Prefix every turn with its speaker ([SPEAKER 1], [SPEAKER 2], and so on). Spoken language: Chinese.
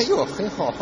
[SPEAKER 1] 哎呦很好